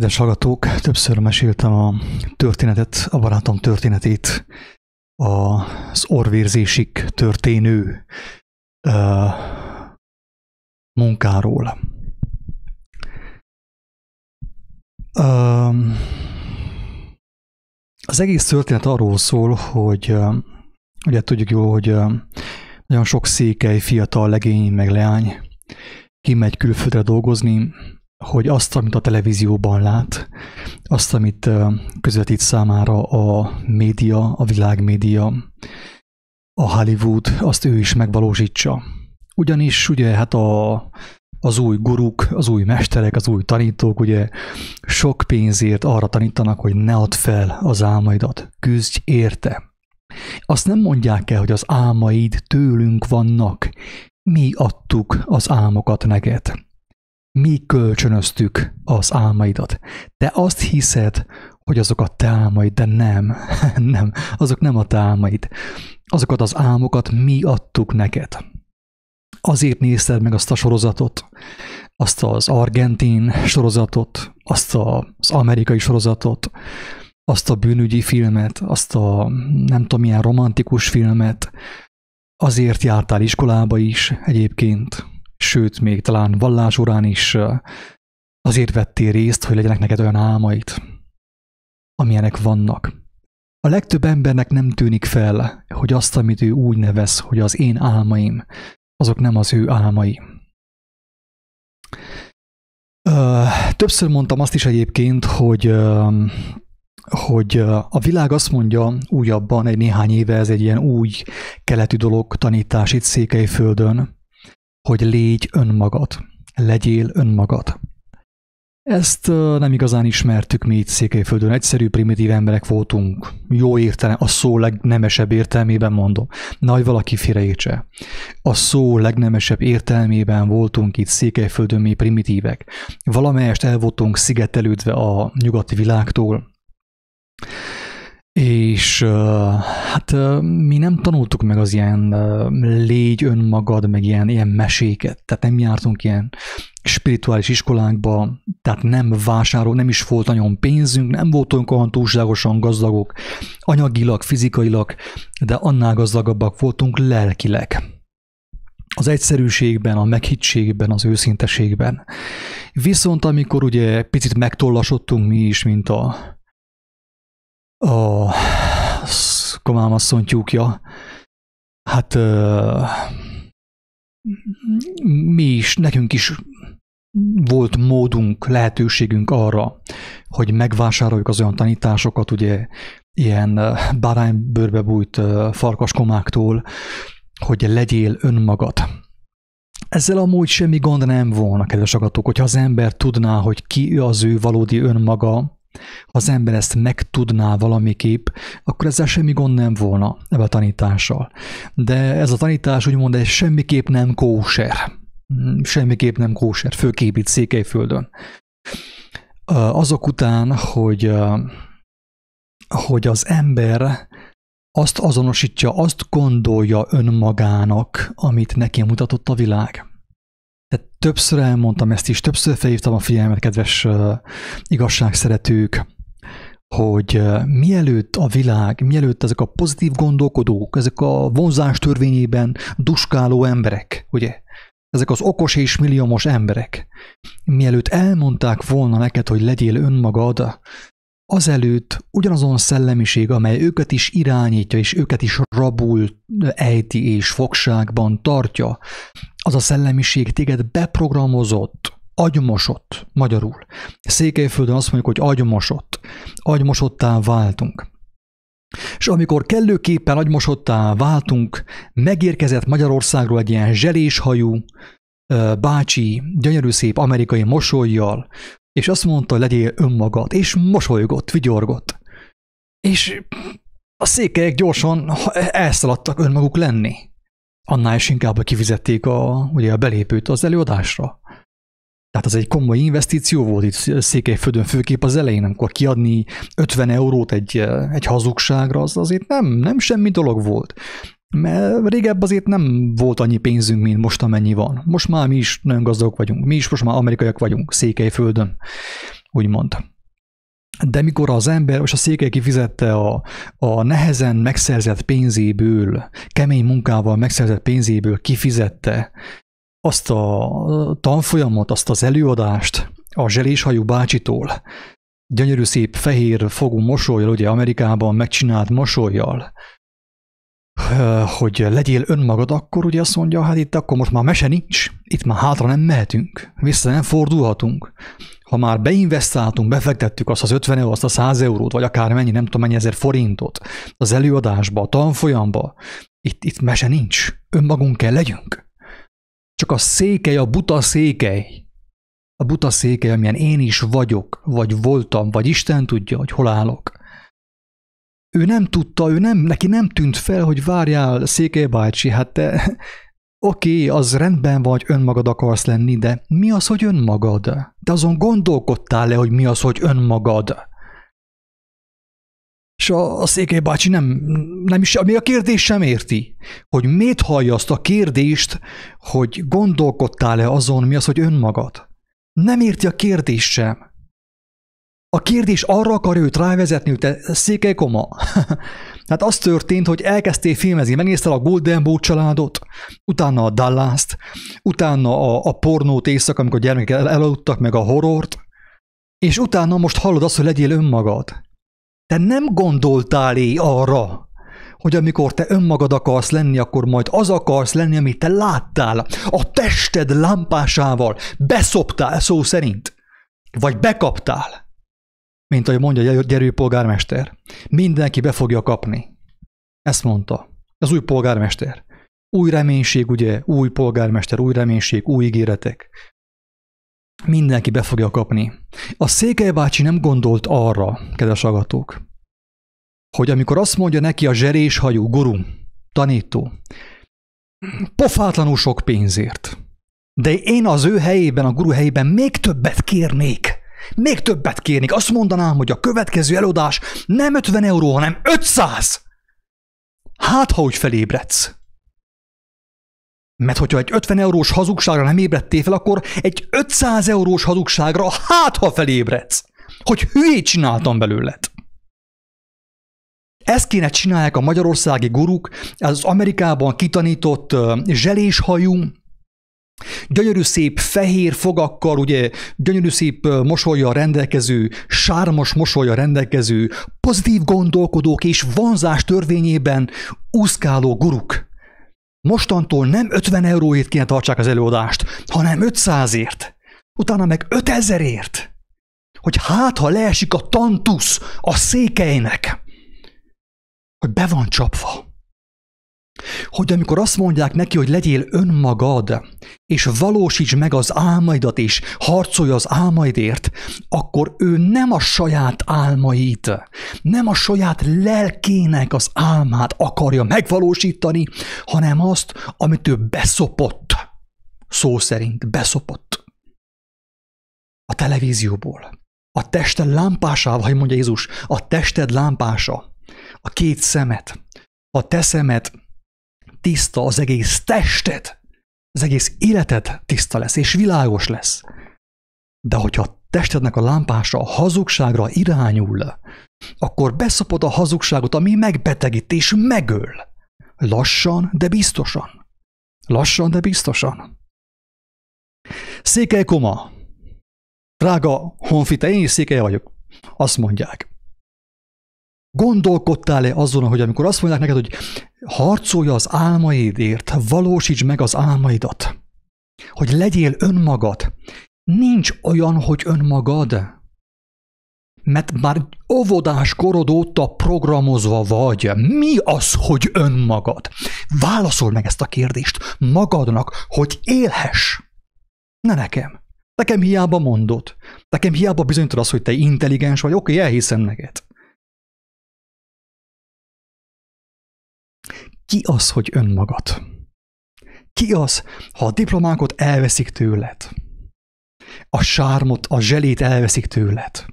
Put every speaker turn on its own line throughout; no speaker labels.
Kedves hallgatók, többször meséltem a történetet, a barátom történetét, az orvérzésig történő uh, munkáról. Uh, az egész történet arról szól, hogy uh, ugye tudjuk jól, hogy uh, nagyon sok székely, fiatal legény, meg leány kimegy külföldre dolgozni, hogy azt, amit a televízióban lát, azt, amit közvetít számára a média, a világmédia, a Hollywood, azt ő is megvalósítsa. Ugyanis ugye hát a, az új guruk, az új mesterek, az új tanítók ugye sok pénzért arra tanítanak, hogy ne add fel az álmaidat, küzdj érte. Azt nem mondják el, hogy az álmaid tőlünk vannak, mi adtuk az álmokat neked mi kölcsönöztük az álmaidat. Te azt hiszed, hogy azok a te álmaid, de nem, nem, azok nem a te álmaid. Azokat az álmokat mi adtuk neked. Azért nézted meg azt a sorozatot, azt az argentin sorozatot, azt az amerikai sorozatot, azt a bűnügyi filmet, azt a nem tudom milyen romantikus filmet, azért jártál iskolába is egyébként, sőt, még talán vallásórán is azért vettél részt, hogy legyenek neked olyan álmaid, amilyenek vannak. A legtöbb embernek nem tűnik fel, hogy azt, amit ő úgy nevez, hogy az én álmaim, azok nem az ő álmai. Többször mondtam azt is egyébként, hogy hogy a világ azt mondja újabban, egy néhány éve ez egy ilyen új keletű dolog tanítás itt Székelyföldön, hogy légy önmagad, legyél önmagad. Ezt nem igazán ismertük mi itt Székelyföldön, egyszerű, primitív emberek voltunk. Jó értelme, a szó legnemesebb értelmében mondom. Nagy valaki félreértse. A szó legnemesebb értelmében voltunk itt Székelyföldön mi primitívek. Valamelyest el voltunk szigetelődve a nyugati világtól. És hát mi nem tanultuk meg az ilyen légy önmagad, meg ilyen, ilyen meséket, tehát nem jártunk ilyen spirituális iskolákba, tehát nem vásárol, nem is volt nagyon pénzünk, nem voltunk olyan túlságosan gazdagok, anyagilag, fizikailag, de annál gazdagabbak voltunk lelkileg. Az egyszerűségben, a meghittségben, az őszinteségben. Viszont amikor ugye picit megtollasodtunk mi is, mint a a komámasszony tyúkja, hát mi is, nekünk is volt módunk, lehetőségünk arra, hogy megvásároljuk az olyan tanításokat, ugye ilyen báránybőrbe bújt farkaskomáktól, hogy legyél önmagad. Ezzel amúgy semmi gond nem volna, kedves agatok, hogyha az ember tudná, hogy ki az ő valódi önmaga, ha az ember ezt megtudná valamiképp, akkor ezzel semmi gond nem volna ebbe a tanítással. De ez a tanítás úgymond egy semmiképp nem kóser. Semmiképp nem kóser, főképp itt Székelyföldön. Azok után, hogy, hogy az ember azt azonosítja, azt gondolja önmagának, amit neki mutatott a világ. Tehát többször elmondtam ezt is, többször felhívtam a figyelmet, kedves uh, igazságszeretők, hogy mielőtt a világ, mielőtt ezek a pozitív gondolkodók, ezek a vonzás törvényében duskáló emberek, ugye, ezek az okos és milliómos emberek, mielőtt elmondták volna neked, hogy legyél önmagad, azelőtt ugyanazon szellemiség, amely őket is irányítja, és őket is rabul ejti és fogságban tartja, az a szellemiség téged beprogramozott, agymosott, magyarul. Székelyföldön azt mondjuk, hogy agymosott. Agymosottá váltunk. És amikor kellőképpen agymosottá váltunk, megérkezett Magyarországról egy ilyen zseléshajú bácsi, gyönyörű szép amerikai mosolyjal, és azt mondta, hogy legyél önmagad, és mosolygott, vigyorgott. És a székelyek gyorsan elszaladtak önmaguk lenni. Annál is inkább kifizették a, ugye a belépőt az előadásra. Tehát az egy komoly investíció volt itt Székelyföldön, főképp az elején, amikor kiadni 50 eurót egy, egy hazugságra, az azért nem, nem semmi dolog volt. Mert régebb azért nem volt annyi pénzünk, mint most amennyi van. Most már mi is nagyon gazdagok vagyunk. Mi is most már amerikaiak vagyunk, Székelyföldön. úgymond. De mikor az ember, és a székely kifizette a, a nehezen megszerzett pénzéből, kemény munkával megszerzett pénzéből kifizette azt a tanfolyamot, azt az előadást a zseléshajú bácsitól, gyönyörű szép fehér fogú mosolyjal, ugye Amerikában megcsinált mosolyjal, hogy legyél önmagad, akkor ugye azt mondja, hát itt akkor most már mese nincs, itt már hátra nem mehetünk, vissza nem fordulhatunk. Ha már beinvestáltunk, befektettük azt az 50 eurót, azt a 100 eurót, vagy akár mennyi, nem tudom mennyi ezer forintot az előadásba, a tanfolyamba, itt, itt mese nincs, önmagunk kell legyünk. Csak a székely, a buta székely, a buta székely, amilyen én is vagyok, vagy voltam, vagy Isten tudja, hogy hol állok. Ő nem tudta, ő nem, neki nem tűnt fel, hogy várjál, Székely bácsi, hát te, oké, okay, az rendben vagy, önmagad akarsz lenni, de mi az, hogy önmagad? De azon gondolkodtál le, hogy mi az, hogy önmagad? És a, a Székely bácsi nem, nem is, még a kérdés sem érti, hogy miért hallja azt a kérdést, hogy gondolkodtál-e azon, mi az, hogy önmagad. Nem érti a kérdést sem. A kérdés arra akar őt rávezetni, hogy te székelykoma. Tehát az történt, hogy elkezdtél filmezni, megnézted a Golden Boy családot, utána a Dallas-t, utána a, a pornót éjszaka, amikor gyermekek el, elaludtak, meg a horrort, és utána most hallod azt, hogy legyél önmagad. Te nem gondoltál arra, hogy amikor te önmagad akarsz lenni, akkor majd az akarsz lenni, amit te láttál, a tested lámpásával, beszoptál szó szerint, vagy bekaptál mint ahogy mondja a gyerő polgármester. Mindenki be fogja kapni. Ezt mondta. Az új polgármester. Új reménység, ugye, új polgármester, új reménység, új ígéretek. Mindenki be fogja kapni. A Székely bácsi nem gondolt arra, kedves agatók, hogy amikor azt mondja neki a zseréshajú guru, tanító, pofátlanul sok pénzért, de én az ő helyében, a guru helyében még többet kérnék. Még többet kérnék. Azt mondanám, hogy a következő előadás nem 50 euró, hanem 500. Hát, ha úgy felébredsz. Mert hogyha egy 50 eurós hazugságra nem ébredtél fel, akkor egy 500 eurós hazugságra hát, ha felébredsz. Hogy hülyét csináltam belőled. Ezt kéne csinálják a magyarországi guruk, az Amerikában kitanított zseléshajú, Gyönyörű szép fehér fogakkal, ugye gyönyörű szép mosolya rendelkező, sármos mosolya rendelkező, pozitív gondolkodók és vonzás törvényében úszkáló guruk. Mostantól nem 50 euróért kéne tartsák az előadást, hanem 500ért, utána meg 5000ért. Hogy hát, ha leesik a tantusz a székelynek, hogy be van csapva hogy amikor azt mondják neki, hogy legyél önmagad, és valósíts meg az álmaidat, és harcolj az álmaidért, akkor ő nem a saját álmait, nem a saját lelkének az álmát akarja megvalósítani, hanem azt, amit ő beszopott. Szó szerint beszopott. A televízióból. A tested lámpásával, hogy mondja Jézus, a tested lámpása, a két szemet, a te szemed tiszta az egész tested, az egész életed tiszta lesz, és világos lesz. De hogyha a testednek a lámpása a hazugságra irányul, akkor beszopod a hazugságot, ami megbetegít és megöl. Lassan, de biztosan. Lassan, de biztosan. Székely Koma. Drága honfite, én is székely vagyok. Azt mondják. Gondolkodtál-e azon, hogy amikor azt mondják neked, hogy harcolj az álmaidért, valósíts meg az álmaidat, hogy legyél önmagad. Nincs olyan, hogy önmagad. Mert már óvodás korod óta programozva vagy. Mi az, hogy önmagad? Válaszol meg ezt a kérdést magadnak, hogy élhess. Ne nekem. Nekem hiába mondod. Nekem hiába bizonyítod azt, hogy te intelligens vagy. Oké, elhiszem neked. Ki az, hogy önmagad? Ki az, ha a diplomákot elveszik tőled? A sármot, a zselét elveszik tőled.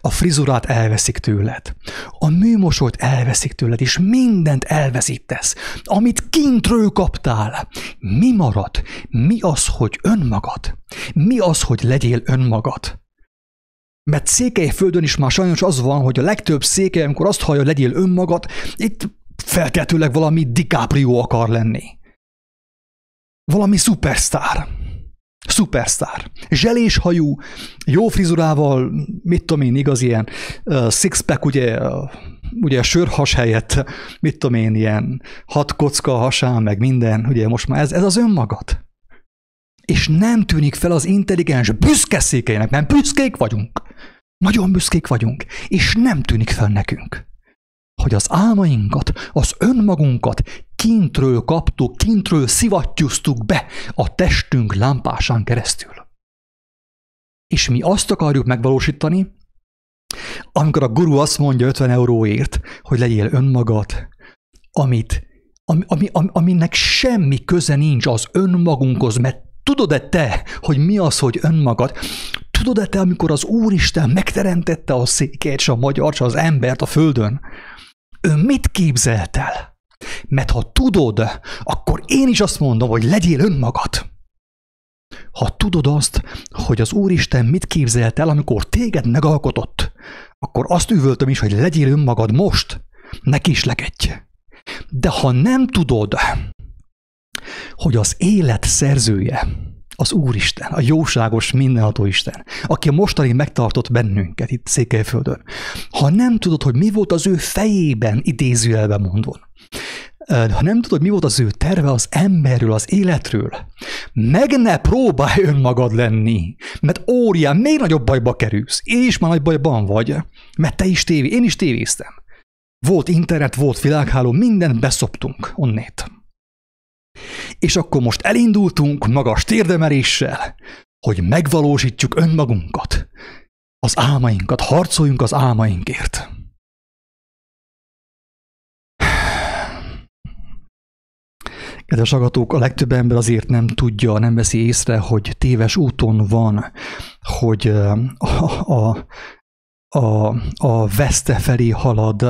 A frizurát elveszik tőled. A műmosolt elveszik tőled, és mindent elveszítesz, amit kintről kaptál. Mi marad? Mi az, hogy önmagad? Mi az, hogy legyél önmagad? Mert Székelyföldön is már sajnos az van, hogy a legtöbb székely, amikor azt hallja, legyél önmagad, itt feltétlenül valami DiCaprio akar lenni. Valami szupersztár. Szupersztár. Zseléshajú, jó frizurával, mit tudom én, igaz, ilyen uh, six-pack, ugye, uh, ugye sörhas helyett, mit tudom én, ilyen hat kocka hasán, meg minden, ugye most már ez, ez az önmagad. És nem tűnik fel az intelligens büszke székelynek, nem büszkék vagyunk. Nagyon büszkék vagyunk, és nem tűnik fel nekünk, hogy az álmainkat, az önmagunkat kintről kaptuk, kintről szivattyúztuk be a testünk lámpásán keresztül. És mi azt akarjuk megvalósítani, amikor a guru azt mondja 50 euróért, hogy legyél önmagad, amit, ami, ami, aminek semmi köze nincs az önmagunkhoz, mert tudod-e te, hogy mi az, hogy önmagad? Tudod-e te, amikor az Úristen megteremtette a széket, és a magyar, az embert a földön, ő mit képzelt el? Mert ha tudod, akkor én is azt mondom, hogy legyél önmagad. Ha tudod azt, hogy az Úristen mit képzelt el, amikor téged megalkotott, akkor azt üvöltöm is, hogy legyél önmagad most, ne kislegedj. De ha nem tudod, hogy az élet szerzője, az Úristen, a jóságos mindenható Isten, aki a mostani megtartott bennünket itt Székelyföldön, ha nem tudod, hogy mi volt az ő fejében idézőjelben mondva, ha nem tudod, mi volt az ő terve az emberről, az életről, meg ne próbálj önmagad lenni, mert órián, még nagyobb bajba kerülsz. Én is már nagy bajban vagy, mert te is tévé, én is tévéztem. Volt internet, volt világháló, mindent beszoptunk onnét. És akkor most elindultunk magas térdemeléssel, hogy megvalósítjuk önmagunkat, az álmainkat, harcoljunk az álmainkért. Kedves agatók, a legtöbb ember azért nem tudja, nem veszi észre, hogy téves úton van, hogy a, a, a, a veszte felé halad,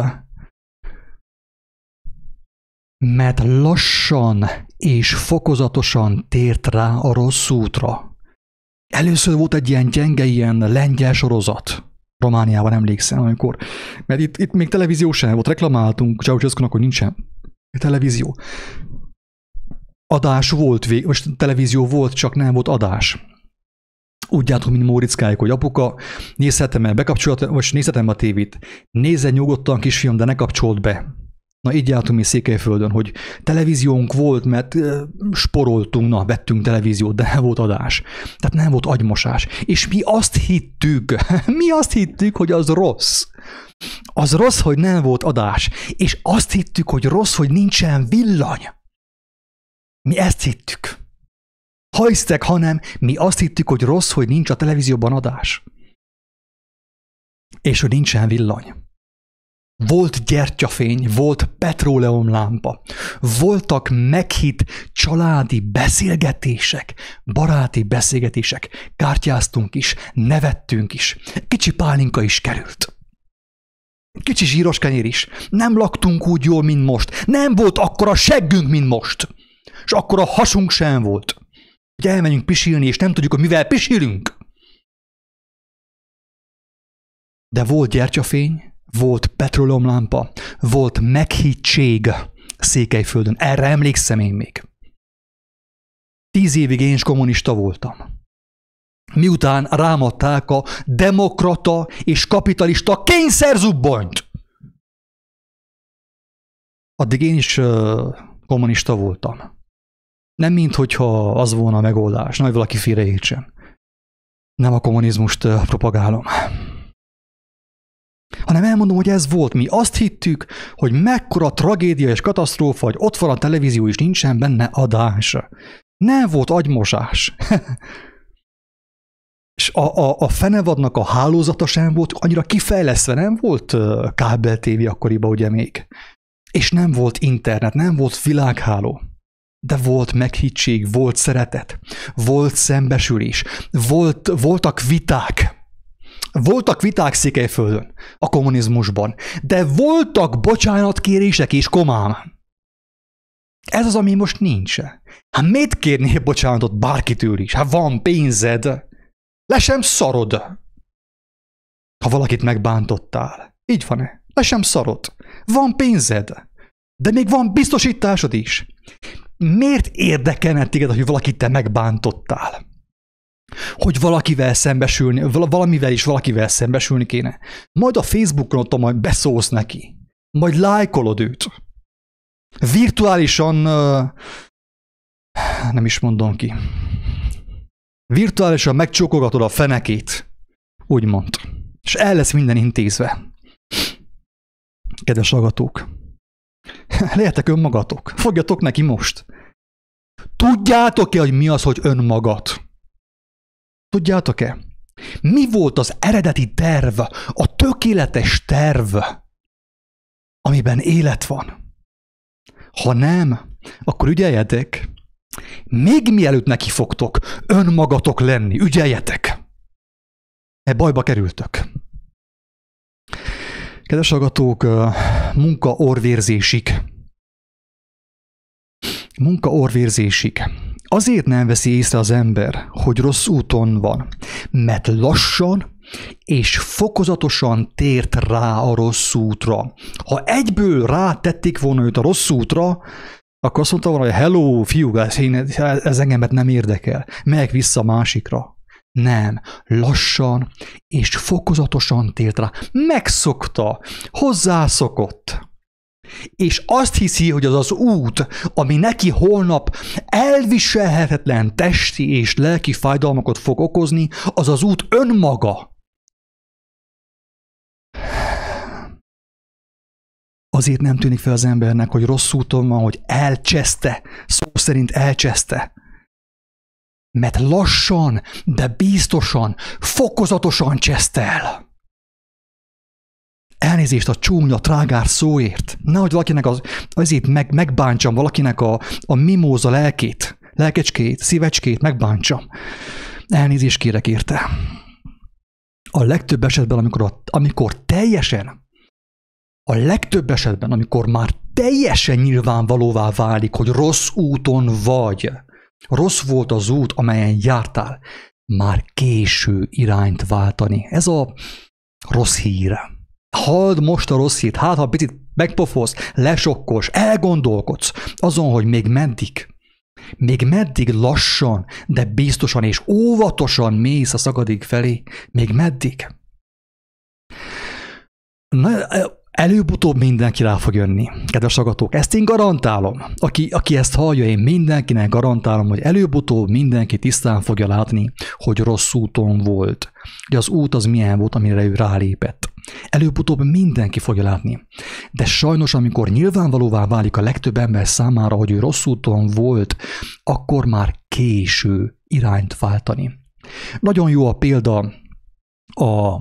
mert lassan és fokozatosan tért rá a rossz útra. Először volt egy ilyen gyenge, ilyen lengyel sorozat, Romániában emlékszem, amikor, mert itt, itt még televízió sem volt, reklamáltunk ceausescu hogy nincsen televízió. Adás volt, most televízió volt, csak nem volt adás. Úgy jártunk, mint Móriczkájuk, hogy apuka, nézhetem el, bekapcsolt, most nézhetem a tévét. Nézze nyugodtan, kisfiam, de ne kapcsolt be. Na így jártunk mi Székelyföldön, hogy televíziónk volt, mert sporoltunk, na, vettünk televíziót, de nem volt adás. Tehát nem volt agymosás. És mi azt hittük, mi azt hittük, hogy az rossz. Az rossz, hogy nem volt adás. És azt hittük, hogy rossz, hogy nincsen villany. Mi ezt hittük. Ha hanem mi azt hittük, hogy rossz, hogy nincs a televízióban adás. És hogy nincsen villany. Volt gyertyafény, volt petróleumlámpa, voltak meghitt családi beszélgetések, baráti beszélgetések, kártyáztunk is, nevettünk is, kicsi pálinka is került. Kicsi zsíros kenyér is. Nem laktunk úgy jól, mint most. Nem volt akkora seggünk, mint most. És akkora hasunk sem volt. Hogy elmenjünk pisilni, és nem tudjuk, hogy mivel pisilünk. De volt gyertyafény, volt petrolomlámpa, volt meghittség Székelyföldön. Erre emlékszem én még. Tíz évig én is kommunista voltam. Miután rámadták a demokrata és kapitalista kényszerzubbonyt. Addig én is uh, kommunista voltam. Nem mint hogyha az volna a megoldás, nagy valaki félreértsen. Nem a kommunizmust propagálom hanem elmondom, hogy ez volt. Mi azt hittük, hogy mekkora tragédia és katasztrófa, hogy ott van a televízió, és nincsen benne adás. Nem volt agymosás. és a, a, a fenevadnak a hálózata sem volt annyira kifejlesztve, nem volt kábel tévé akkoriban ugye még. És nem volt internet, nem volt világháló. De volt meghittség, volt szeretet, volt szembesülés, volt, voltak viták, voltak viták Székelyföldön a kommunizmusban, de voltak bocsánatkérések is, komám. Ez az, ami most nincs. Hát miért kérnél bocsánatot bárkitől is? Hát van pénzed. Le sem szarod. ha valakit megbántottál. Így van-e? Le sem szarod. Van pénzed, de még van biztosításod is. Miért érdekelne téged, hogy valakit te megbántottál? Hogy valakivel szembesülni, valamivel is valakivel szembesülni kéne. Majd a Facebookon ott majd beszólsz neki. Majd lájkolod őt. Virtuálisan nem is mondom ki. Virtuálisan megcsókolgatod a fenekét, úgymond. És el lesz minden intézve. Kedves agatók, lehetek önmagatok. Fogjatok neki most. Tudjátok-e, hogy mi az, hogy önmagat? Tudjátok-e? Mi volt az eredeti terv, a tökéletes terv, amiben élet van? Ha nem, akkor ügyeljetek, még mielőtt neki fogtok önmagatok lenni, ügyeljetek! E bajba kerültök. Kedves hallgatók, munka orvérzésig. Munka orvérzésig. Azért nem veszi észre az ember, hogy rossz úton van, mert lassan és fokozatosan tért rá a rossz útra. Ha egyből rátették volna őt a rossz útra, akkor azt mondta volna, hogy hello, fiú, ez, én, ez engemet nem érdekel. Megyek vissza a másikra. Nem, lassan és fokozatosan tért rá. Megszokta, hozzászokott. És azt hiszi, hogy az az út, ami neki holnap elviselhetetlen testi és lelki fájdalmakat fog okozni, az az út önmaga. Azért nem tűnik fel az embernek, hogy rossz úton van, hogy elcseszte, szó szerint elcseszte. Mert lassan, de biztosan, fokozatosan cseszte el. Elnézést a csúnya, trágár szóért. Nehogy valakinek az, azért meg, megbántsam valakinek a, a mimóza lelkét, lelkecskét, szívecskét, megbántsam. Elnézést kérek érte. A legtöbb esetben, amikor, amikor teljesen a legtöbb esetben, amikor már teljesen nyilvánvalóvá válik, hogy rossz úton vagy, rossz volt az út, amelyen jártál, már késő irányt váltani. Ez a rossz hír. Halld most a rossz hírt, hát ha picit megpofolsz, lesokkos, elgondolkodsz azon, hogy még meddig, még meddig lassan, de biztosan és óvatosan mész a szakadék felé, még meddig. Na, Előbb-utóbb mindenki rá fog jönni, kedves agatók. Ezt én garantálom. Aki, aki ezt hallja, én mindenkinek garantálom, hogy előbb-utóbb mindenki tisztán fogja látni, hogy rossz úton volt. Hogy az út az milyen volt, amire ő rálépett. Előbb-utóbb mindenki fogja látni. De sajnos, amikor nyilvánvalóvá válik a legtöbb ember számára, hogy ő rossz úton volt, akkor már késő irányt váltani. Nagyon jó a példa a,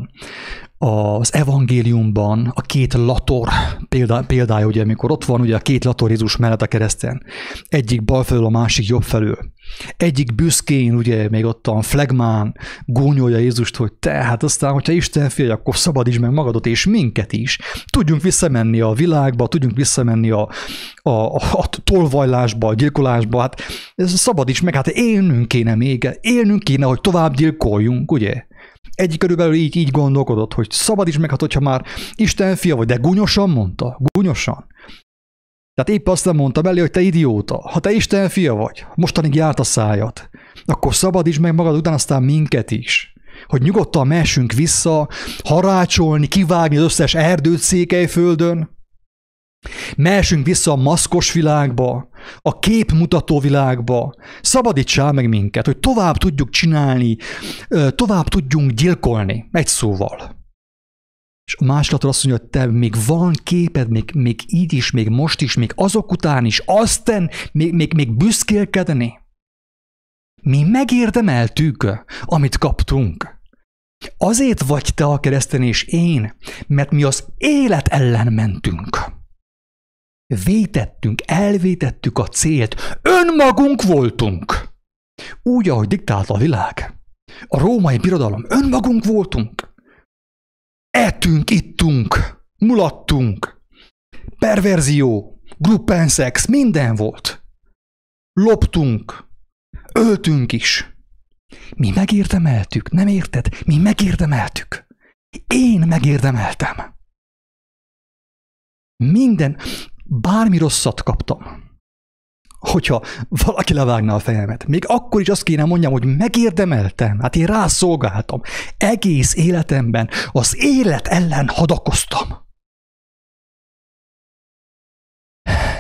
az evangéliumban a két lator példá, példája, ugye, amikor ott van ugye a két lator Jézus mellett a kereszten, egyik bal felől, a másik jobb felől. Egyik büszkén, ugye, még ott a flagmán gúnyolja Jézust, hogy te, hát aztán, hogyha Isten fél, akkor szabadíts meg magadot és minket is. Tudjunk visszamenni a világba, tudjunk visszamenni a, a, a, tolvajlásba, a gyilkolásba, hát szabadíts meg, hát élnünk kéne még, élnünk kéne, hogy tovább gyilkoljunk, ugye? egy körülbelül így, így gondolkodott, hogy szabad is meg, hát hogyha már Isten fia vagy, de gúnyosan mondta, gúnyosan. Tehát épp azt nem mondta belé, hogy te idióta. Ha te Isten fia vagy, mostanig járt a szájat, akkor szabadíts meg magad után aztán minket is. Hogy nyugodtan mehessünk vissza, harácsolni, kivágni az összes erdőt Székelyföldön, Mehessünk vissza a maszkos világba, a képmutató világba. Szabadítsál meg minket, hogy tovább tudjuk csinálni, tovább tudjunk gyilkolni, egy szóval. És a másikatól azt mondja, hogy te még van képed, még, még így is, még most is, még azok után is, aztán még, még, még büszkélkedni. Mi megérdemeltük, amit kaptunk. Azért vagy te a kereszten és én, mert mi az élet ellen mentünk. Vétettünk, elvétettük a célt, önmagunk voltunk. Úgy, ahogy diktálta a világ. A római birodalom, önmagunk voltunk. Ettünk, ittunk, mulattunk. Perverzió, gruppenszex, minden volt. Loptunk, öltünk is. Mi megérdemeltük, nem érted? Mi megérdemeltük. Én megérdemeltem. Minden, bármi rosszat kaptam, hogyha valaki levágna a fejemet, még akkor is azt kéne mondjam, hogy megérdemeltem, hát én rászolgáltam. Egész életemben az élet ellen hadakoztam.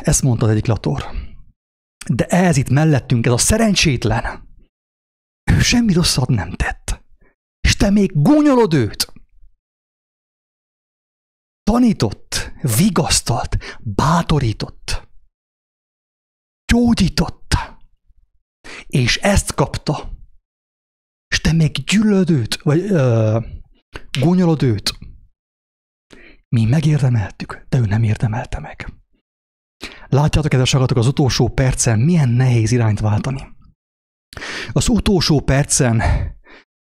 Ezt mondta az egyik lator. De ez itt mellettünk, ez a szerencsétlen, ő semmi rosszat nem tett. És te még gúnyolod őt. Tanított, vigasztalt, bátorított, gyógyított. És ezt kapta. És te még gyűlöd őt, vagy ö, gúnyolod őt. Mi megérdemeltük, de ő nem érdemelte meg. Látjátok, kedves hallgatók, az utolsó percen milyen nehéz irányt váltani. Az utolsó percen,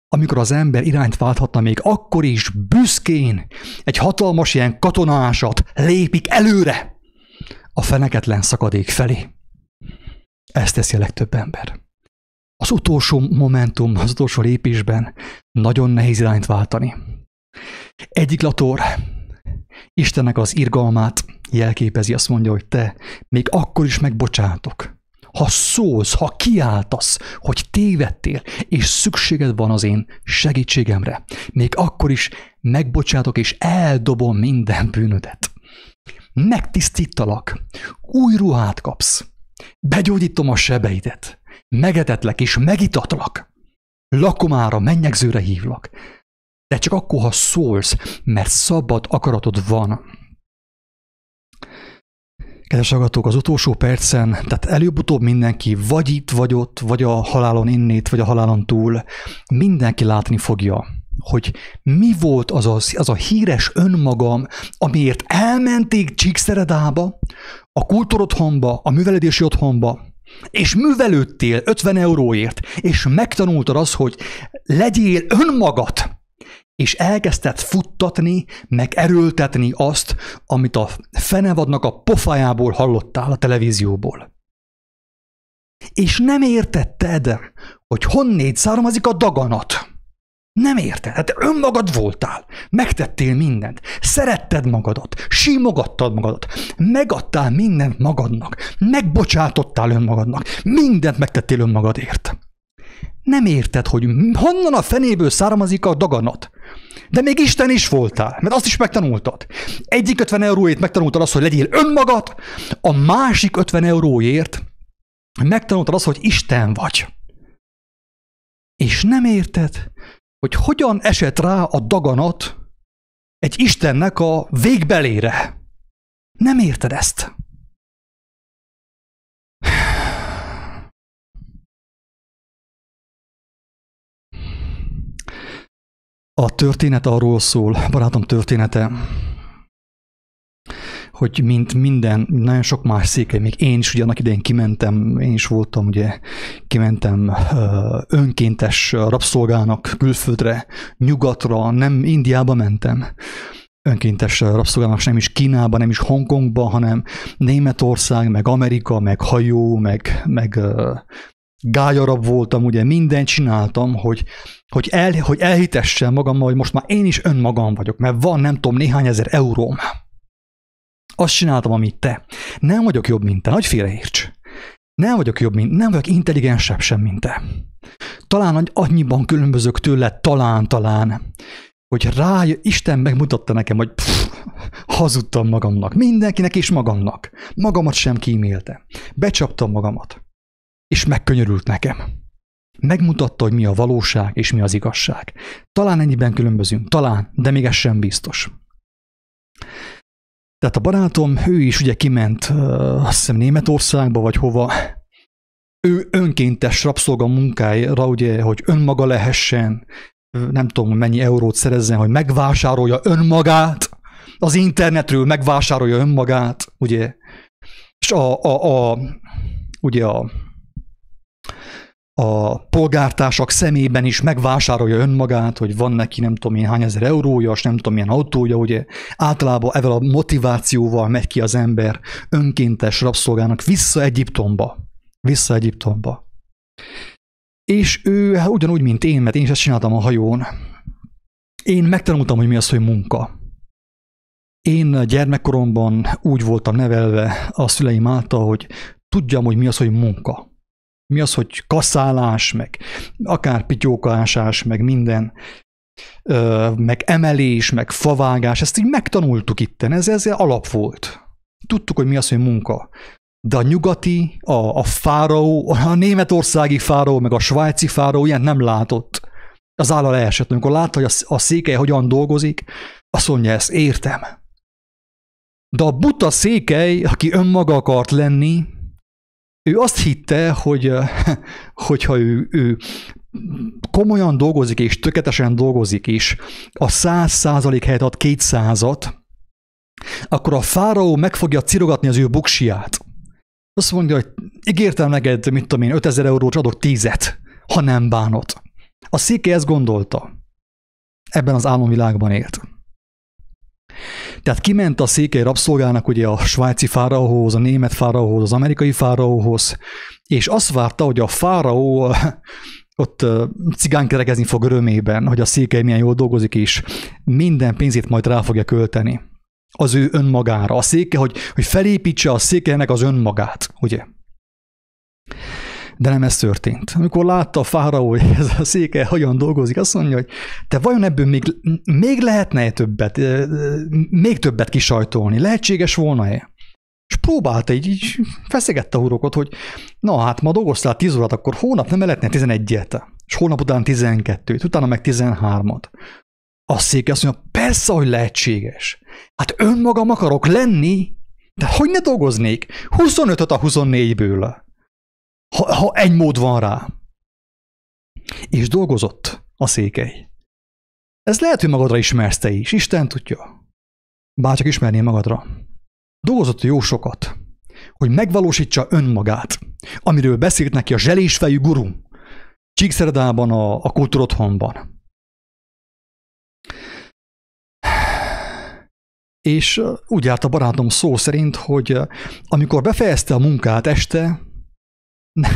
amikor az ember irányt válthatna még akkor is büszkén egy hatalmas ilyen katonásat lépik előre a feneketlen szakadék felé. Ezt teszi a legtöbb ember. Az utolsó momentum, az utolsó lépésben nagyon nehéz irányt váltani. Egyik lator Istennek az irgalmát jelképezi, azt mondja, hogy te még akkor is megbocsátok. Ha szólsz, ha kiáltasz, hogy tévedtél, és szükséged van az én segítségemre, még akkor is megbocsátok, és eldobom minden bűnödet. Megtisztítalak, új ruhát kapsz, begyógyítom a sebeidet, megetetlek és megitatlak, lakomára, mennyegzőre hívlak, de csak akkor, ha szólsz, mert szabad akaratod van. Kedves hallgatók, az utolsó percen, tehát előbb-utóbb mindenki vagy itt, vagy ott, vagy a halálon innét, vagy a halálon túl, mindenki látni fogja, hogy mi volt az a, az a híres önmagam, amiért elmenték Csíkszeredába, a kultúrotthonba, a művelődési otthonba, és művelődtél 50 euróért, és megtanultad azt, hogy legyél önmagat, és elkezdted futtatni, meg erőltetni azt, amit a fenevadnak a pofájából hallottál a televízióból. És nem értetted, hogy honnét származik a daganat. Nem érted, hát önmagad voltál, megtettél mindent, szeretted magadat, simogattad magadat, megadtál mindent magadnak, megbocsátottál önmagadnak, mindent megtettél önmagadért. Nem érted, hogy honnan a fenéből származik a daganat. De még Isten is voltál, mert azt is megtanultad. Egyik 50 euróért megtanultad azt, hogy legyél önmagad, a másik 50 euróért megtanultad azt, hogy Isten vagy. És nem érted, hogy hogyan esett rá a daganat egy Istennek a végbelére. Nem érted ezt. A történet arról szól, barátom története, hogy mint minden, nagyon sok más székely, még én is ugye annak idején kimentem, én is voltam, ugye kimentem önkéntes rabszolgának külföldre, nyugatra, nem Indiába mentem, önkéntes rabszolgának nem is Kínába, nem is Hongkongba, hanem Németország, meg Amerika, meg hajó, meg, meg gályarab voltam, ugye mindent csináltam, hogy, hogy, el, hogy elhitessem magammal, hogy most már én is önmagam vagyok, mert van nem tudom néhány ezer euróm. Azt csináltam, amit te. Nem vagyok jobb, mint te, nagy félreérts. Nem vagyok jobb, mint, nem vagyok intelligensebb sem, mint te. Talán annyiban különbözök tőle, talán, talán, hogy rá, Isten megmutatta nekem, hogy pff, hazudtam magamnak, mindenkinek és magamnak. Magamat sem kímélte. Becsaptam magamat és megkönyörült nekem. Megmutatta, hogy mi a valóság és mi az igazság. Talán ennyiben különbözünk, talán, de még ez sem biztos. Tehát a barátom, ő is ugye kiment, azt hiszem Németországba, vagy hova, ő önkéntes rabszolga munkájára, ugye, hogy önmaga lehessen, nem tudom, mennyi eurót szerezzen, hogy megvásárolja önmagát, az internetről megvásárolja önmagát, ugye, és a, a, a ugye a a polgártársak szemében is megvásárolja önmagát, hogy van neki nem tudom én hány ezer eurója, és nem tudom milyen autója, ugye általában ezzel a motivációval megy ki az ember önkéntes rabszolgának vissza Egyiptomba. Vissza Egyiptomba. És ő hát ugyanúgy, mint én, mert én is ezt csináltam a hajón, Én megtanultam, hogy mi az, hogy munka. Én gyermekkoromban úgy voltam nevelve a szüleim által, hogy tudjam, hogy mi az, hogy munka. Mi az, hogy kaszálás, meg akár pityókásás, meg minden, meg emelés, meg favágás, ezt így megtanultuk itten, ez, ez alap volt. Tudtuk, hogy mi az, hogy munka. De a nyugati, a, a fáraó, a németországi fáraó, meg a svájci fáraó ilyen nem látott. Az álla leesett. Amikor látta, hogy a, a székely hogyan dolgozik, azt mondja, ezt értem. De a buta székely, aki önmaga akart lenni, ő azt hitte, hogy hogyha ő, ő komolyan dolgozik és tökéletesen dolgozik is, a száz százalék helyett ad kétszázat, akkor a fáraó meg fogja cirogatni az ő buksiát. Azt mondja, hogy ígértem neked, mit tudom én, 5000 eurót adok tízet, ha nem bánod. A széke ezt gondolta. Ebben az álomvilágban élt. Tehát kiment a székely rabszolgának ugye a svájci fáraóhoz, a német fáraóhoz, az amerikai fáraóhoz, és azt várta, hogy a fáraó ott cigánkerekezni fog örömében, hogy a székely milyen jól dolgozik, és minden pénzét majd rá fogja költeni az ő önmagára. A széke, hogy, hogy felépítse a székelynek az önmagát, ugye? De nem ez történt. Amikor látta a fáraó, hogy ez a széke hogyan dolgozik, azt mondja, hogy te vajon ebből még, még lehetne-e többet, még többet kisajtolni? Lehetséges volna-e? És próbálta így, így feszegette a hurokot, hogy na hát ma dolgoztál 10 órát, akkor hónap nem lehetne 11-et, és hónap után 12-t, utána meg 13-at. A széke azt mondja, persze, hogy lehetséges. Hát önmagam akarok lenni, de hogy ne dolgoznék? 25-öt a 24-ből. Ha, ha egy mód van rá. És dolgozott a székely. Ez lehet, hogy magadra ismersz te is. Isten tudja. Bárcsak ismernél magadra. Dolgozott jó sokat, hogy megvalósítsa önmagát, amiről beszélt neki a zselésfejű guru, Csíkszeredában, a, a kultúrotthonban. És úgy járt a barátom szó szerint, hogy amikor befejezte a munkát este,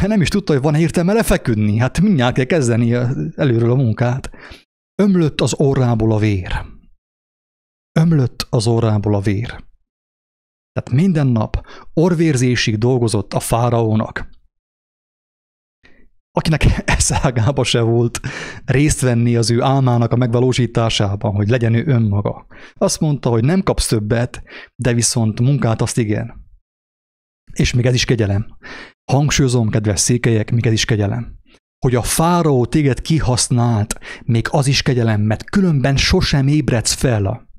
nem is tudta, hogy van értelme lefeküdni. Hát mindjárt kell kezdeni előről a munkát. Ömlött az orrából a vér. Ömlött az orrából a vér. Tehát minden nap orvérzésig dolgozott a fáraónak akinek eszágába se volt részt venni az ő álmának a megvalósításában, hogy legyen ő önmaga. Azt mondta, hogy nem kapsz többet, de viszont munkát azt igen. És még ez is kegyelem. Hangsúlyozom, kedves székelyek, ez is kegyelem. Hogy a fáraó téged kihasznált, még az is kegyelem, mert különben sosem ébredsz fel.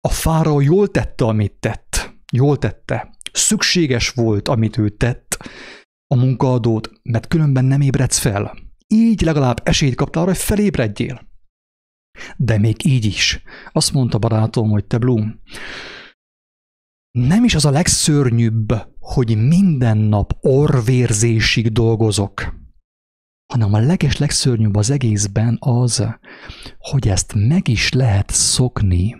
A fáraó jól tette, amit tett. Jól tette. Szükséges volt, amit ő tett, a munkaadót, mert különben nem ébredsz fel. Így legalább esélyt kaptál arra, hogy felébredjél. De még így is. Azt mondta barátom, hogy te Bloom, nem is az a legszörnyűbb, hogy minden nap orvérzésig dolgozok, hanem a leges legszörnyűbb az egészben az, hogy ezt meg is lehet szokni.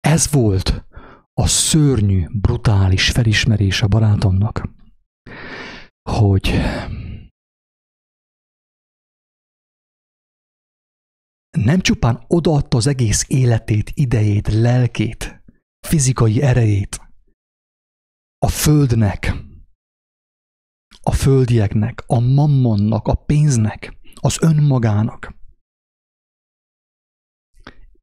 Ez volt a szörnyű, brutális felismerés a barátomnak, hogy nem csupán odaadta az egész életét, idejét, lelkét, fizikai erejét a földnek, a földieknek, a mammonnak, a pénznek, az önmagának,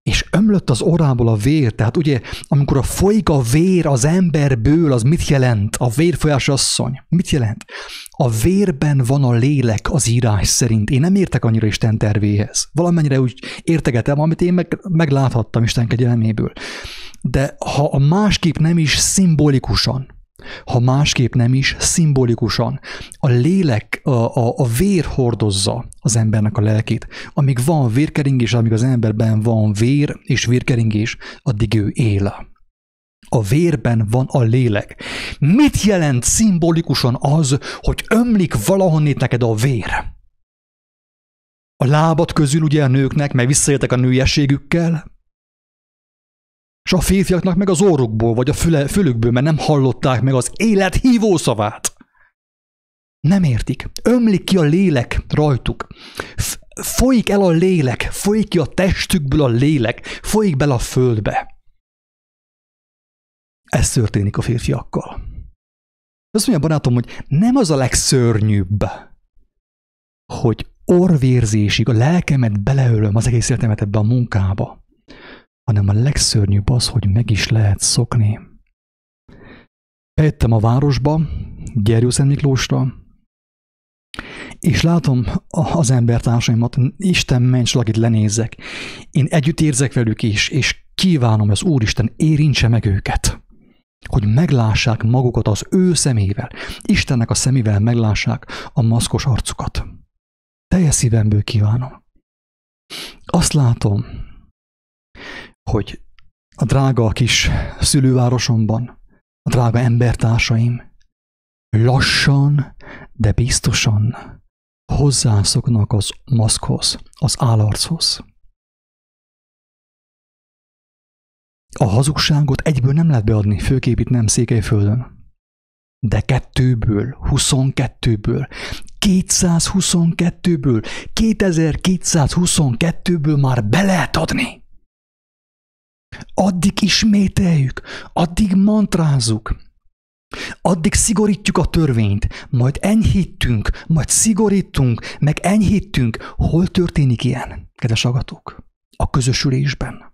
és ömlött az orrából a vér, tehát ugye, amikor a folyik a vér az emberből, az mit jelent? A vérfolyás asszony. Mit jelent? A vérben van a lélek az írás szerint. Én nem értek annyira Isten tervéhez. Valamennyire úgy értegetem, amit én meg, megláthattam Isten kegyeleméből. De ha a másképp nem is szimbolikusan, ha másképp nem is, szimbolikusan. A lélek, a, a, a vér hordozza az embernek a lelkét. Amíg van vérkeringés, amíg az emberben van vér és vérkeringés, addig ő él. A vérben van a lélek. Mit jelent szimbolikusan az, hogy ömlik valahonnét neked a vér? A lábad közül ugye a nőknek, meg visszaéltek a nőiességükkel, és a férfiaknak meg az orrukból, vagy a füle, fülükből, mert nem hallották meg az élet hívó szavát. Nem értik. Ömlik ki a lélek rajtuk. folyik el a lélek, folyik ki a testükből a lélek, folyik bele a földbe. Ez történik a férfiakkal. Azt mondja a barátom, hogy nem az a legszörnyűbb, hogy orvérzésig a lelkemet beleölöm az egész életemet ebbe a munkába, hanem a legszörnyűbb az, hogy meg is lehet szokni. Bejöttem a városba, Gerjó Miklósra, és látom az embertársaimat, Isten ments, akit lenézek. Én együtt érzek velük is, és kívánom, hogy az Úristen érintse meg őket hogy meglássák magukat az ő szemével, Istennek a szemével meglássák a maszkos arcukat. Teljes szívemből kívánom. Azt látom, hogy a drága kis szülővárosomban, a drága embertársaim lassan, de biztosan hozzászoknak az maszkhoz, az állarchoz. A hazugságot egyből nem lehet beadni, főképp itt nem Székelyföldön. De kettőből, 22-ből, 222-ből, 2222-ből már be lehet adni. Addig ismételjük, addig mantrázzuk, addig szigorítjuk a törvényt, majd enyhítünk, majd szigorítunk, meg enyhítünk. Hol történik ilyen, kedves agatók? A közösülésben.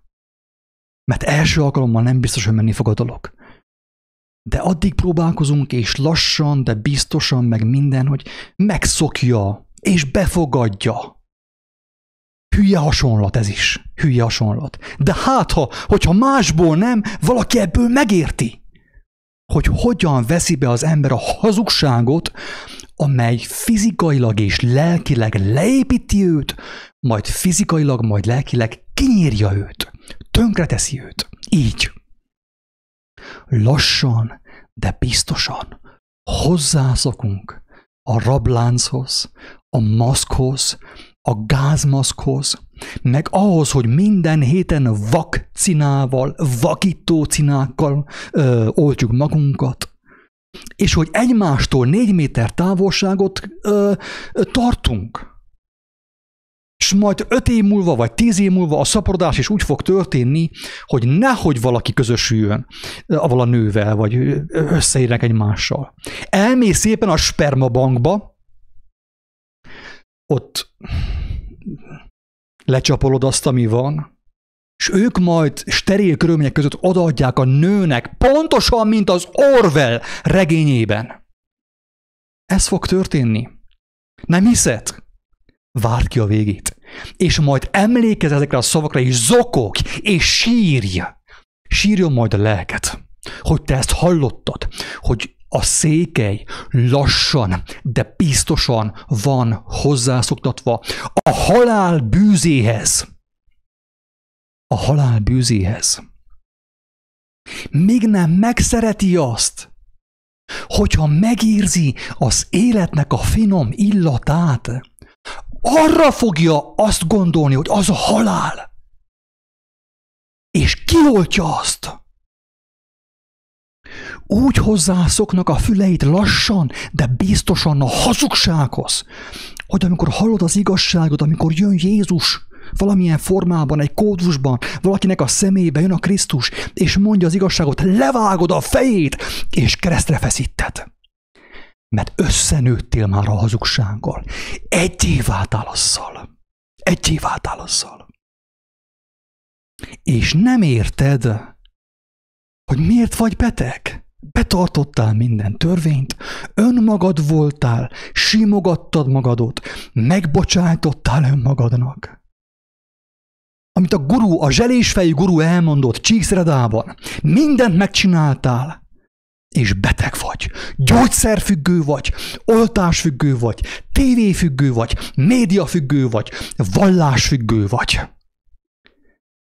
Mert első alkalommal nem biztos, hogy menni fog a dolog. De addig próbálkozunk, és lassan, de biztosan, meg minden, hogy megszokja, és befogadja. Hülye hasonlat ez is. Hülye hasonlat. De hát ha, hogyha másból nem, valaki ebből megérti, hogy hogyan veszi be az ember a hazugságot, amely fizikailag és lelkileg leépíti őt, majd fizikailag, majd lelkileg kinyírja őt tönkreteszi őt. Így. Lassan, de biztosan hozzászokunk a rablánchoz, a maszkhoz, a gázmaszkhoz, meg ahhoz, hogy minden héten vakcinával, vakítócinákkal ö, oltjuk magunkat, és hogy egymástól négy méter távolságot ö, tartunk és majd öt év múlva, vagy tíz év múlva a szaporodás is úgy fog történni, hogy nehogy valaki közösüljön avval a nővel, vagy összeérnek egymással. Elmész szépen a spermabankba, ott lecsapolod azt, ami van, és ők majd steril körülmények között odaadják a nőnek, pontosan, mint az Orwell regényében. Ez fog történni. Nem hiszed? Várd ki a végét. És majd emlékez ezekre a szavakra, és zokog, és sírja. Sírjon majd a lelket, hogy te ezt hallottad, hogy a székely lassan, de biztosan van hozzászoktatva a halál bűzéhez. A halál bűzéhez. Még nem megszereti azt, hogyha megérzi az életnek a finom illatát, arra fogja azt gondolni, hogy az a halál. És kioltja azt. Úgy hozzászoknak a füleit lassan, de biztosan a hazugsághoz, hogy amikor hallod az igazságot, amikor jön Jézus valamilyen formában, egy kódusban, valakinek a szemébe jön a Krisztus, és mondja az igazságot, levágod a fejét, és keresztre feszíted mert összenőttél már a hazugsággal. Egyé váltál azzal. Egyé váltál azzal. És nem érted, hogy miért vagy beteg. Betartottál minden törvényt, önmagad voltál, simogattad magadot, megbocsájtottál önmagadnak. Amit a guru, a zselésfejű guru elmondott Csíkszredában, mindent megcsináltál, és beteg vagy, gyógyszerfüggő vagy, oltásfüggő vagy, tévéfüggő vagy, médiafüggő vagy, vallásfüggő vagy.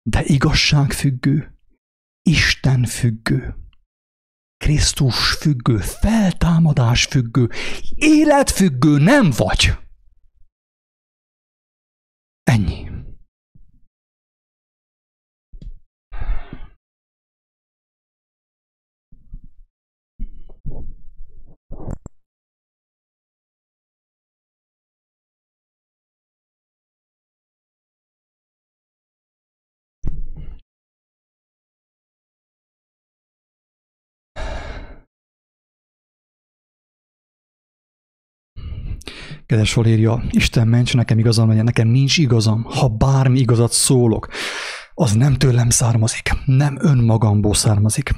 De igazságfüggő, Isten függő, Krisztus függő, feltámadás függő, életfüggő nem vagy. Ennyi. Kedves Valérja, Isten ments, nekem igazam legyen, nekem nincs igazam. Ha bármi igazat szólok, az nem tőlem származik, nem önmagamból származik.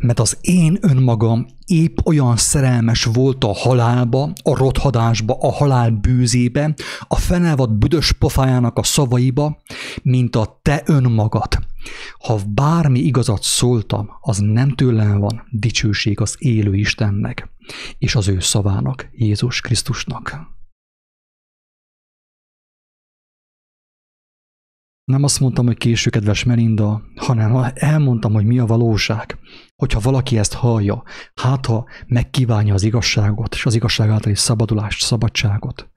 Mert az én önmagam épp olyan szerelmes volt a halálba, a rothadásba, a halál bűzébe, a fenelvad büdös pofájának a szavaiba, mint a te önmagad. Ha bármi igazat szóltam, az nem tőlem van, dicsőség az élő Istennek és az ő szavának, Jézus Krisztusnak. Nem azt mondtam, hogy késő, kedves Melinda, hanem elmondtam, hogy mi a valóság. Hogyha valaki ezt hallja, hát ha megkívánja az igazságot, és az igazság által is szabadulást, szabadságot.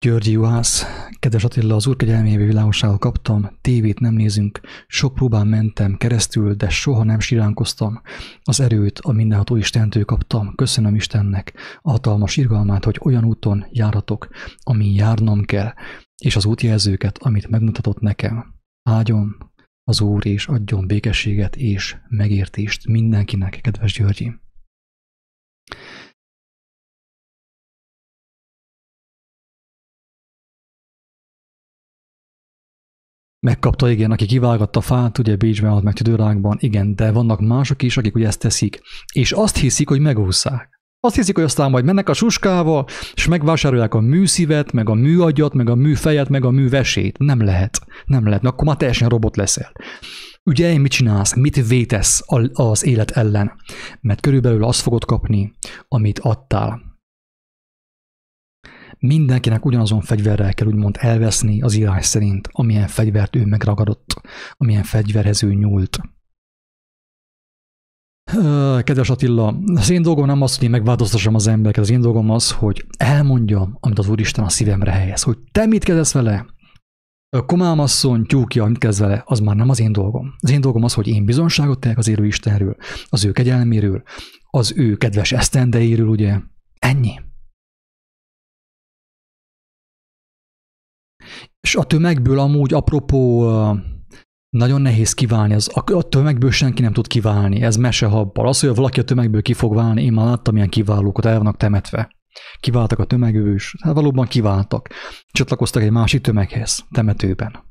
Györgyi Juhász, kedves Attila, az úr kegyelmébe világosságot kaptam, tévét nem nézünk, sok próbán mentem keresztül, de soha nem siránkoztam. Az erőt a mindenható Istentől kaptam, köszönöm Istennek a hatalmas irgalmát, hogy olyan úton járhatok, amin járnom kell, és az útjelzőket, amit megmutatott nekem. Áldjon az Úr, és adjon békességet és megértést mindenkinek, kedves Györgyi. Megkapta, igen, aki kivágatta a fát, ugye Bécsben, az meg tüdőrákban, igen, de vannak mások is, akik ugye ezt teszik, és azt hiszik, hogy megúszák. Azt hiszik, hogy aztán majd mennek a suskával, és megvásárolják a műszívet, meg a műagyat, meg a műfejet, meg a művesét. Nem lehet. Nem lehet, mert akkor már teljesen robot leszel. Ugye, mit csinálsz? Mit vétesz az élet ellen? Mert körülbelül azt fogod kapni, amit adtál. Mindenkinek ugyanazon fegyverrel kell úgymond elveszni az írás szerint, amilyen fegyvert ő megragadott, amilyen fegyverhez ő nyúlt. Kedves Attila, az én dolgom nem az, hogy én megváltoztassam az embereket, az én dolgom az, hogy elmondjam, amit az Úristen a szívemre helyez, hogy te mit kezdesz vele, Komámasszony, tyúkja, mit kezd vele, az már nem az én dolgom. Az én dolgom az, hogy én bizonságot tegyek az élő Istenről, az ő kegyelméről, az ő kedves esztendeiről, ugye? Ennyi. És a tömegből amúgy apropó nagyon nehéz kiválni, az, a tömegből senki nem tud kiválni, ez mesehabbal. Az, hogy valaki a tömegből ki fog válni, én már láttam ilyen kiválókat, el vannak temetve. Kiváltak a tömegből, és hát valóban kiváltak. Csatlakoztak egy másik tömeghez, temetőben.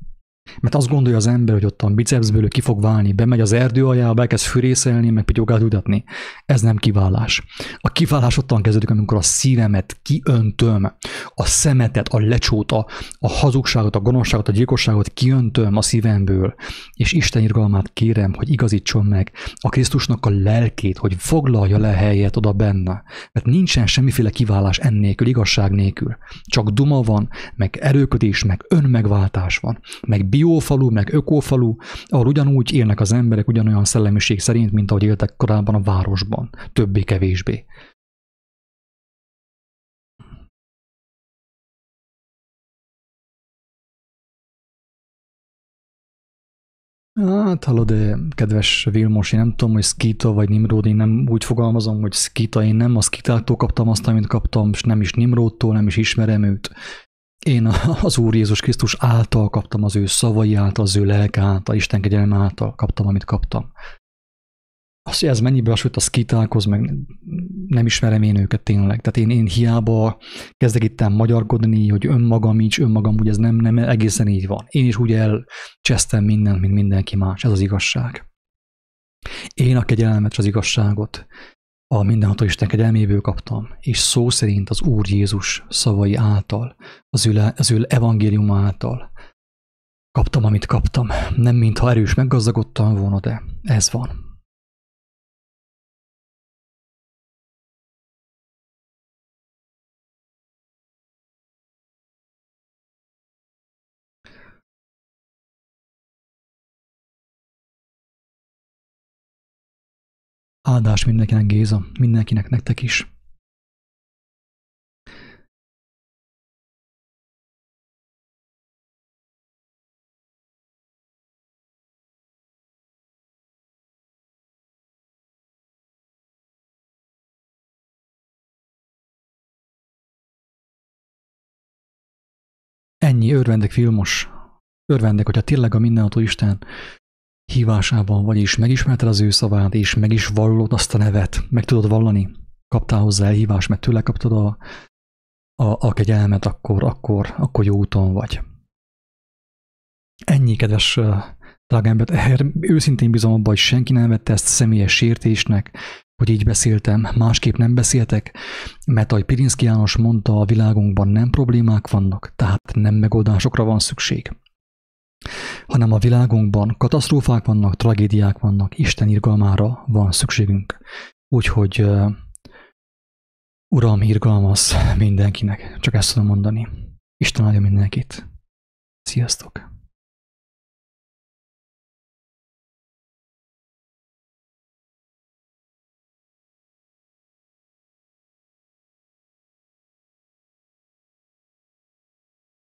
Mert azt gondolja az ember, hogy ott a bicepsből ki fog válni, bemegy az erdő aljába, elkezd fűrészelni, meg pityogát ültetni. Ez nem kiválás. A kiválás ottan kezdődik, amikor a szívemet kiöntöm, a szemetet, a lecsót, a, a hazugságot, a gonoszságot, a gyilkosságot kiöntöm a szívemből, és Isten irgalmát kérem, hogy igazítson meg a Krisztusnak a lelkét, hogy foglalja le helyet oda benne. Mert nincsen semmiféle kiválás ennélkül, igazság nélkül. Csak duma van, meg erőködés, meg önmegváltás van, meg biófalu, meg ökófalu, ahol ugyanúgy élnek az emberek ugyanolyan szellemiség szerint, mint ahogy éltek korábban a városban, többé-kevésbé. Hát hallod, kedves Vilmos, én nem tudom, hogy Skita vagy Nimrod, én nem úgy fogalmazom, hogy Skita, én nem a Skitától kaptam azt, amit kaptam, és nem is Nimrodtól, nem is ismerem őt. Én az Úr Jézus Krisztus által kaptam, az ő szavai által, az ő lelke által, Isten kegyelme által kaptam, amit kaptam. Azt, hogy ez mennyibe hasonlít a skitálkoz, meg nem ismerem én őket tényleg. Tehát én, én hiába kezdek itt magyarkodni, hogy önmagam így, önmagam úgy, ez nem, nem egészen így van. Én is úgy elcsesztem mindent, mint mindenki más. Ez az igazság. Én a kegyelmet és az igazságot a mindenható Isten kegyelméből kaptam, és szó szerint az Úr Jézus szavai által, az ő, az ő evangélium által kaptam, amit kaptam. Nem mintha erős meggazdagodtam volna, de ez van. Áldás mindenkinek, Géza, mindenkinek, nektek is. Ennyi, örvendek filmos. Örvendek, hogyha tényleg a mindenható Isten hívásában vagy, és megismerted az ő szavát, és meg is vallod azt a nevet, meg tudod vallani, kaptál hozzá elhívást, mert tőle kaptad a, a, a kegyelmet, akkor, akkor, akkor jó úton vagy. Ennyi, kedves drága ember, őszintén bizom abban, hogy senki nem vette ezt személyes sértésnek, hogy így beszéltem, másképp nem beszéltek, mert ahogy Pirinszki János mondta, a világunkban nem problémák vannak, tehát nem megoldásokra van szükség, hanem a világunkban katasztrófák vannak, tragédiák vannak, Isten irgalmára van szükségünk. Úgyhogy uh, Uram, irgalmaz mindenkinek, csak ezt tudom mondani. Isten áldja mindenkit. Sziasztok!